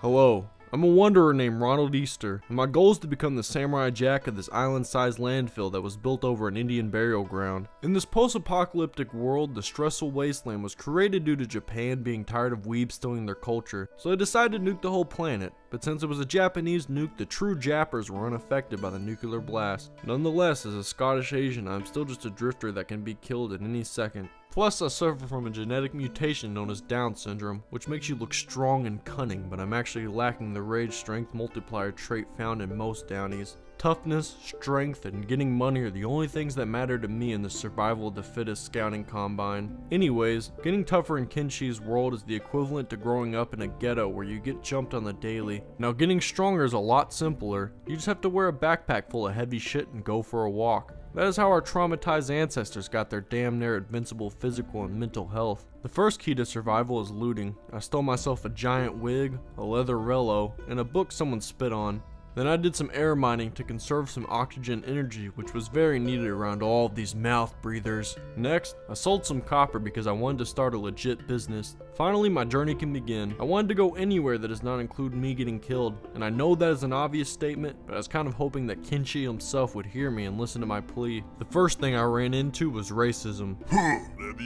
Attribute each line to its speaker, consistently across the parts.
Speaker 1: Hello, I'm a wanderer named Ronald Easter, and my goal is to become the Samurai Jack of this island-sized landfill that was built over an Indian burial ground. In this post-apocalyptic world, the stressful wasteland was created due to Japan being tired of weebs stealing their culture, so they decided to nuke the whole planet. But since it was a Japanese nuke, the true Jappers were unaffected by the nuclear blast. Nonetheless, as a Scottish Asian, I'm still just a drifter that can be killed at any second. Plus, I suffer from a genetic mutation known as Down syndrome, which makes you look strong and cunning, but I'm actually lacking the rage strength multiplier trait found in most Downies. Toughness, strength, and getting money are the only things that matter to me in the survival of the fittest scouting combine. Anyways, getting tougher in Kenshi's world is the equivalent to growing up in a ghetto where you get jumped on the daily. Now getting stronger is a lot simpler. You just have to wear a backpack full of heavy shit and go for a walk. That is how our traumatized ancestors got their damn near invincible physical and mental health. The first key to survival is looting. I stole myself a giant wig, a leather rello, and a book someone spit on. Then I did some air mining to conserve some oxygen energy which was very needed around all these mouth breathers. Next, I sold some copper because I wanted to start a legit business. Finally, my journey can begin. I wanted to go anywhere that does not include me getting killed, and I know that is an obvious statement, but I was kind of hoping that Kenshi himself would hear me and listen to my plea. The first thing I ran into was racism.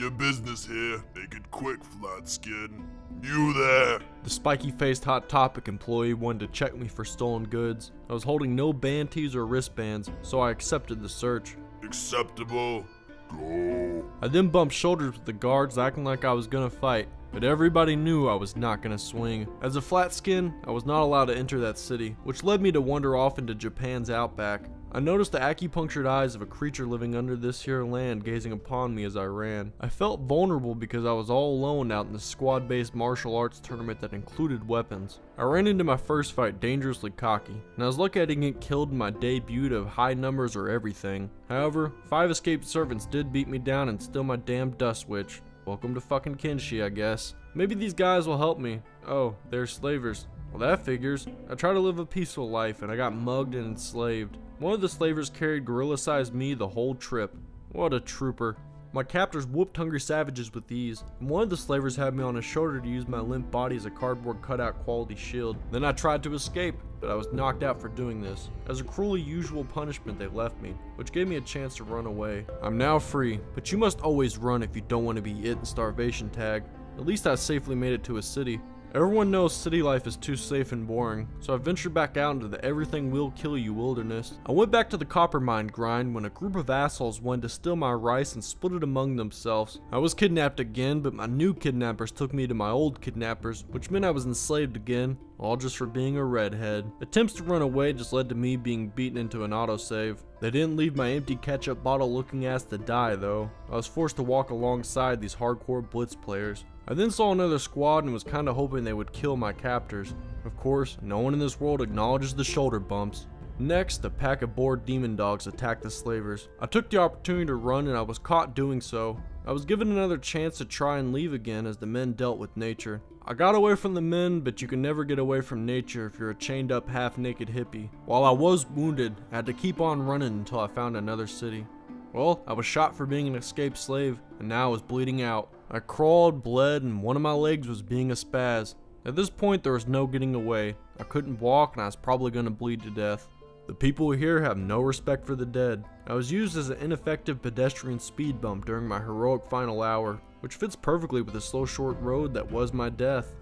Speaker 2: A business here. Make it quick, flat skin. You there?
Speaker 1: The spiky-faced Hot Topic employee wanted to check me for stolen goods. I was holding no banties or wristbands, so I accepted the search.
Speaker 2: Acceptable. Go.
Speaker 1: I then bumped shoulders with the guards acting like I was gonna fight, but everybody knew I was not gonna swing. As a flat skin, I was not allowed to enter that city, which led me to wander off into Japan's outback. I noticed the acupunctured eyes of a creature living under this here land gazing upon me as I ran. I felt vulnerable because I was all alone out in the squad-based martial arts tournament that included weapons. I ran into my first fight dangerously cocky, and I was lucky I didn't get killed in my debut of high numbers or everything. However, five escaped servants did beat me down and steal my damn dust witch. Welcome to fucking Kenshi, I guess. Maybe these guys will help me. Oh, they're slavers. Well, that figures. I tried to live a peaceful life and I got mugged and enslaved. One of the slavers carried gorilla-sized me the whole trip. What a trooper. My captors whooped hungry savages with ease, and one of the slavers had me on his shoulder to use my limp body as a cardboard cutout quality shield. Then I tried to escape, but I was knocked out for doing this. As a cruelly usual punishment, they left me, which gave me a chance to run away. I'm now free, but you must always run if you don't want to be it in starvation tag. At least I safely made it to a city. Everyone knows city life is too safe and boring, so I ventured back out into the everything will kill you wilderness. I went back to the copper mine grind when a group of assholes wanted to steal my rice and split it among themselves. I was kidnapped again, but my new kidnappers took me to my old kidnappers, which meant I was enslaved again, all just for being a redhead. Attempts to run away just led to me being beaten into an autosave. They didn't leave my empty ketchup bottle looking ass to die though. I was forced to walk alongside these hardcore blitz players. I then saw another squad and was kinda hoping they would kill my captors. Of course, no one in this world acknowledges the shoulder bumps. Next, a pack of bored demon dogs attacked the slavers. I took the opportunity to run and I was caught doing so. I was given another chance to try and leave again as the men dealt with nature. I got away from the men, but you can never get away from nature if you're a chained up half naked hippie. While I was wounded, I had to keep on running until I found another city. Well, I was shot for being an escaped slave, and now I was bleeding out. I crawled, bled, and one of my legs was being a spaz. At this point, there was no getting away. I couldn't walk, and I was probably going to bleed to death. The people here have no respect for the dead. I was used as an ineffective pedestrian speed bump during my heroic final hour, which fits perfectly with the slow short road that was my death.